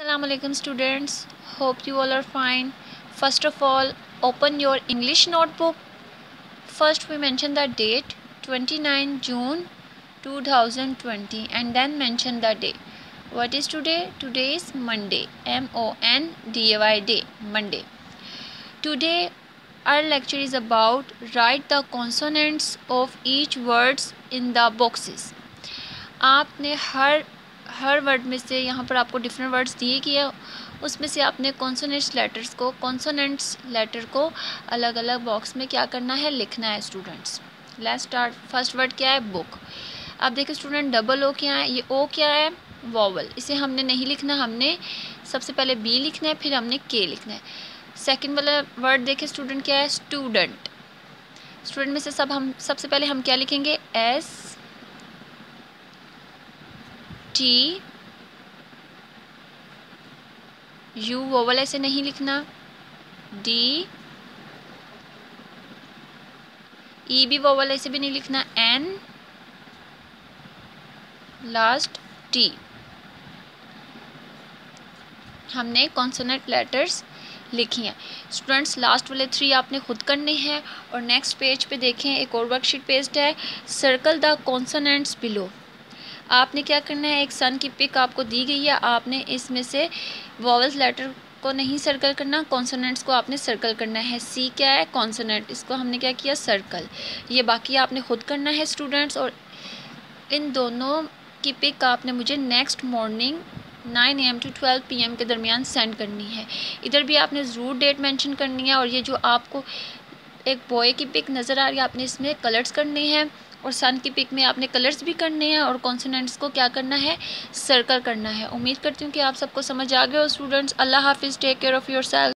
Assalamualaikum students hope you all are fine first of all open your English notebook first we mention the date 29 June 2020 and then mention the day what is today today is Monday M O N D A Y day Monday today our lecture is about write the consonants of each words in the boxes आपने हर हर word में से यहाँ पर आपको different words दिए गए उसमें से आपने कॉन्सोनेंट्स लेटर्स को कॉन्सोनेंट्स लेटर को अलग अलग बॉक्स में क्या करना है? लिखना है students let start first word क्या है? बुक अब देखिए स्टूडेंट डबल ओ क्या है? ये ओ क्या है? वॉवल इसे हमने नहीं लिखना, हमने सबसे पहले बी लिखना है, फिर हमने के लिखना है। सेकेंड वाला वर्ड देखें स्टूडेंट क्या है? स्टूडेंट स्टूडेंट में से सब हम, सबसे पहले हम क्या लिखेंगे? एस टी यू वोवल ऐसे नहीं लिखना। डी ई भी वोवल ऐसे भी नहीं लिखना। एन लास्ट टी हमने कॉन्सोनेंट लेटर्स लिखी हैं। स्टूडेंट्स लास्ट वाले थ्री आपने खुद करने हैं और नेक्स्ट पेज पे देखें, एक और वर्कशीट पेस्ट है। सर्कल द कॉन्सोनेंट्स बिलो आपने क्या करना है? एक सन की पिक आपको दी गई है। आपने इसमें से वॉवल्स लेटर को नहीं सर्कल करना कॉन्सोनेंट्स को आपने सर्कल करना है। सी क्या है? कॉन्सोनेंट इसको हमने क्या किया? सर्कल ये बाकी आपने खुद करना है स्टूडेंट्स और इन दोनों की पिक आपने मुझे next morning nine AM to twelve PM M के दरमियान सेंड करनी है। इधर भी आपने ज़रूर डेट मेंशन करनी है, और ये जो आपको एक बॉय की पिक नज़र आ रही है, आपने इसमें कलर्स करने हैं। और सन की पिक में आपने कलर्स भी करने हैं और कॉन्सोनेंट्स को क्या करना है? सर्कल करना है। उम्मीद करती हूँ कि आप सबको समझ आ गए हो। स्टूडेंट्स अल्लाह हाफिज़ take care of your self